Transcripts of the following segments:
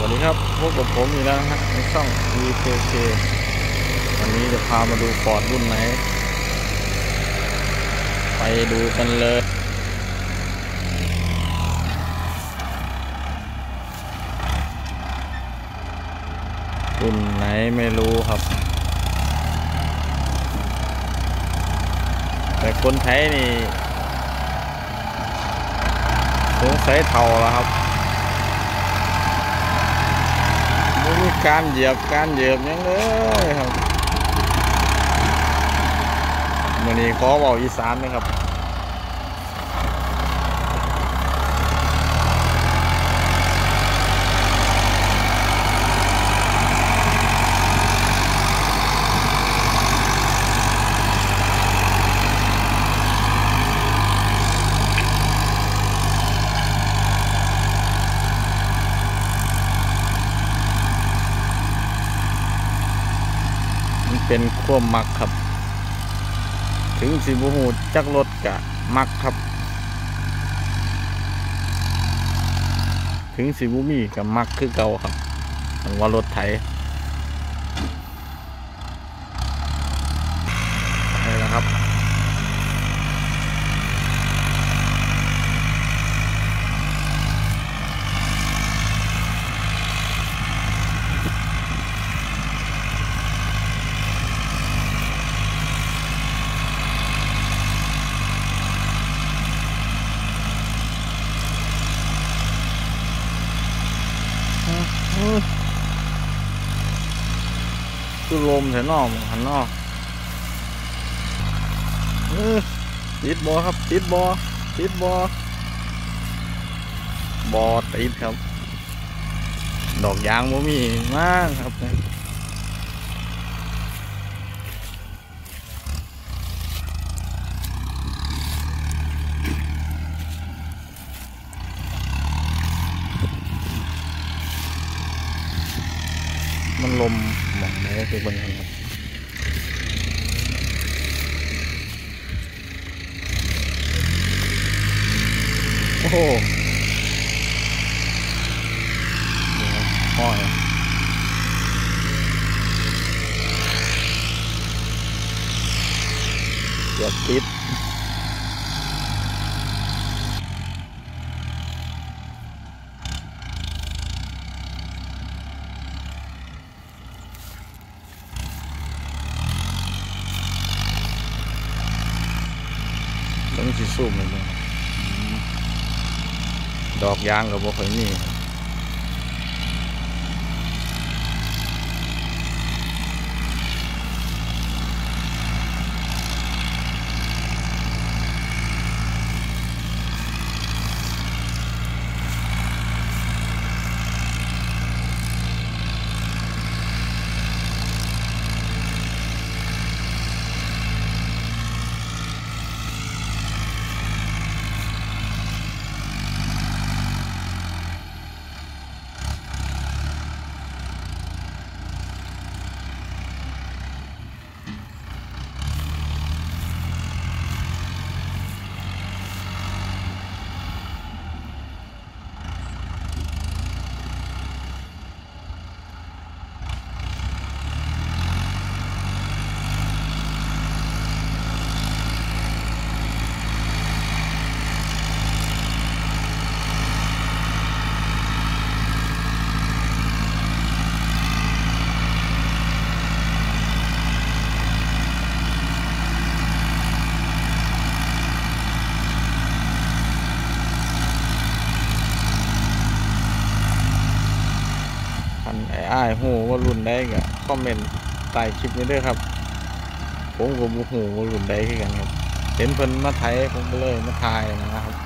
วัสดีครับพบกับผมอีกแล้วนะฮะในช่อง VKK วันนี้จะพามาดูฟอร์ดรุ่นไหน ไปดูกันเลยรุ่นไหนไม่รู้ครับ แต่คนไทยนี่สงสัยเท่าแล้วครับ ไม่มี การเหยียบการเหยียบยังเลยครับวันนี้ขอบอกอีสานนะครับ เป็นความมักครับ ถึงสิบูหูจักรถกะมักครับ ถึงสิบูมีกับมักคือเก่าครับมันว่ารถไถนี่แหละครับ คือลมแถวนอกหันนอกอติดบอครับ ติดบอติดบอบอติดครับ ดอกยางบ่มีมากครับ มันลม หมองไหนคือบนนั้นครับโอ้โหนี่ครับห้อยเกือบ ต้องสิสูบเลยนะดอกยางกับบ่ค่อยมี อ้อ้ายหูว่ารุ่นได้ก็คอมเมนต์ใต้คลิปนี้ด้วยครับ ผมก็บ่หูว่ารุ่นไดคือกันครับ เห็นเพิ่นมาไทยผมก็เลยมาทายนะครับ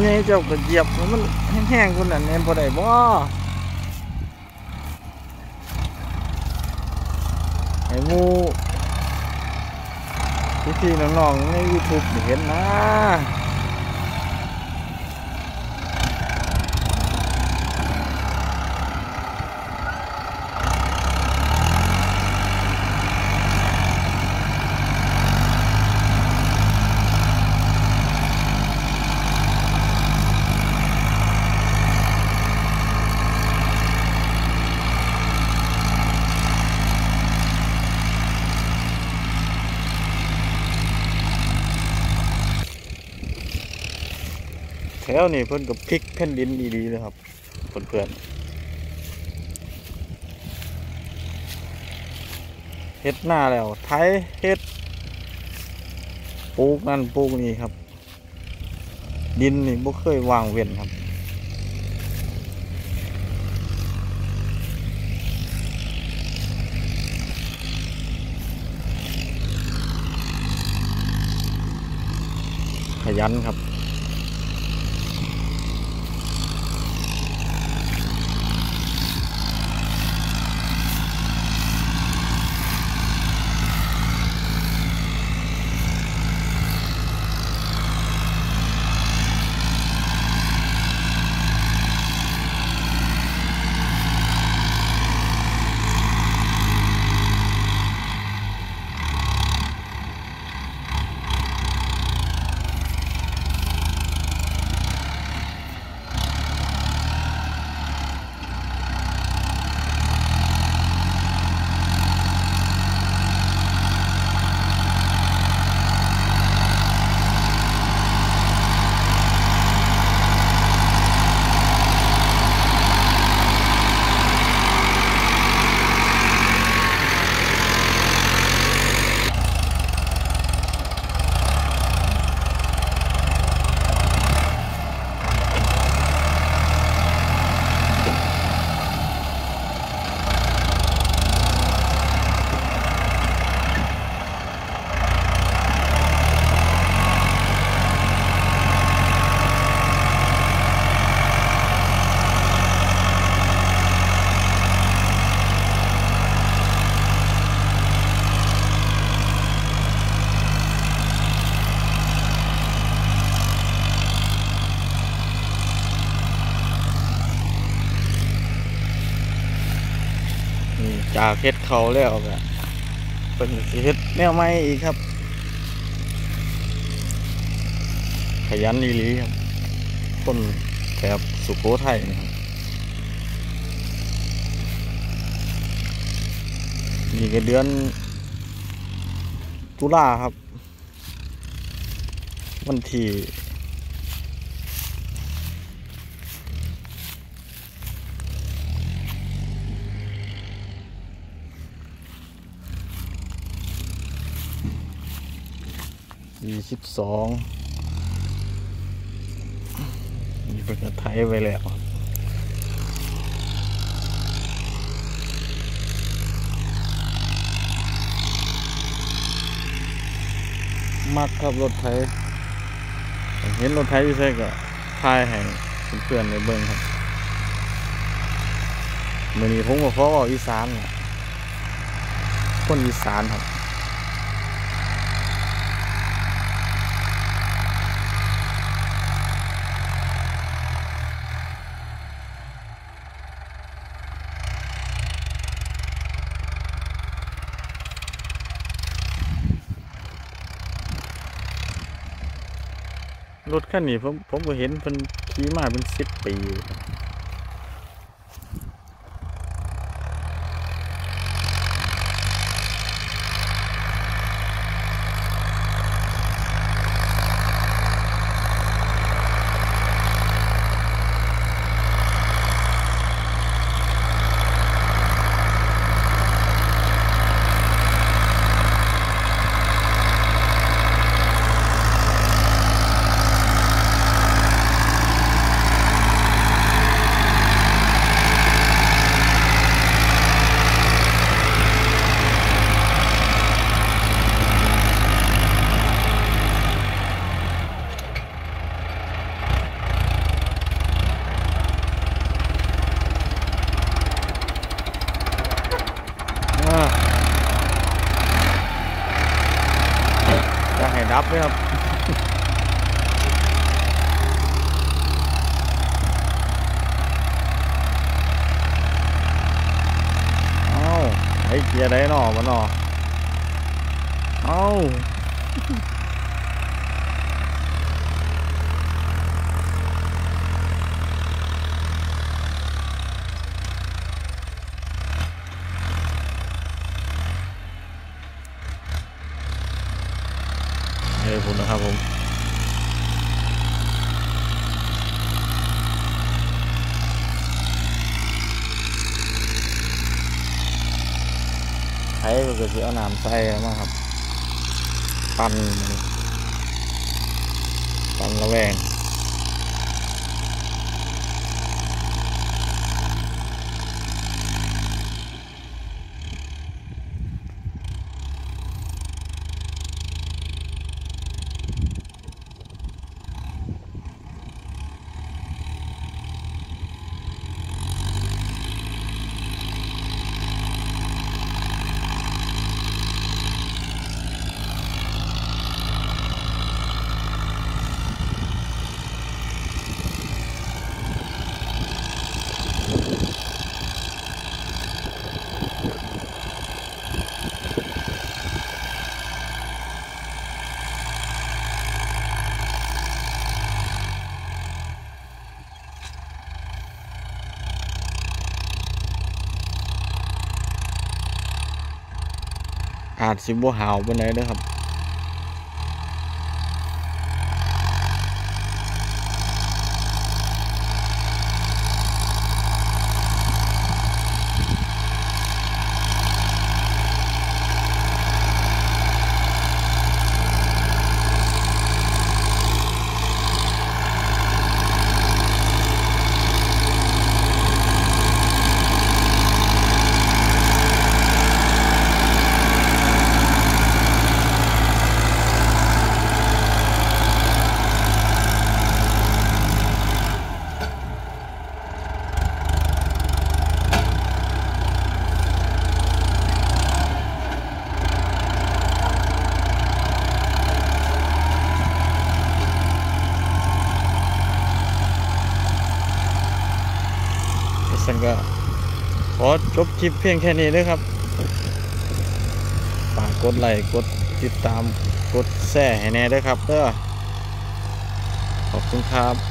วันนี้เจ้าก็เหยียบมันแห้งๆคนนั้นแม่นบ่ได้บ่ไอ้มูพี่ๆน้องๆในยูทูบเห็นนะ วนี่เพิ่นกับพลิกแผ่นดินดีๆเลยครับเพื่อนๆเฮ็ดหน้าแล้วไถเฮ็ดปลูกนั่นปลูกนี่ครับ ดินนี่บ่เคยวางเว้นครับขยันครับ จากเฮ็ดเขาแล้วก็เป็นเฮ็ดแนวใหม่อีกครับ ขยันอีหลีครับ คนแถบสุโขทัยนะครับนี่ก็เดือนตุลาครับ วันที่ ยี่สิบสองนี่เป็นกระไทยไปแล้วมักครับรถไทยเห็นรถไทยอยู่ใช่ก็ทายให้เพื่อนในเบิ้งครับมื่อนี้ผมก็ขอเว้าอีสานคนอีสานครับ รถคันนี้ผมผมก็เห็นเพิ่นขี่มาเป็นสิบปี อยู่ครับดับเลยครับ เอ้าไอ้เกียร์ได้หนอมันหนอเอ้า เฮ้ยผมนะครับผม ไอ้ก็จะเอาน้ำใส่มาครับ ปั่นปั่นระแวง อาจสิบบัวหาวไปไหนใดเด้อครับ สันก็ขอ จบคลิปเพียงแค่นี้นะครับฝากกดไลค์กดติดตามกดแชร์ให้แน่ด้วยครับเด้อขอบคุณครับ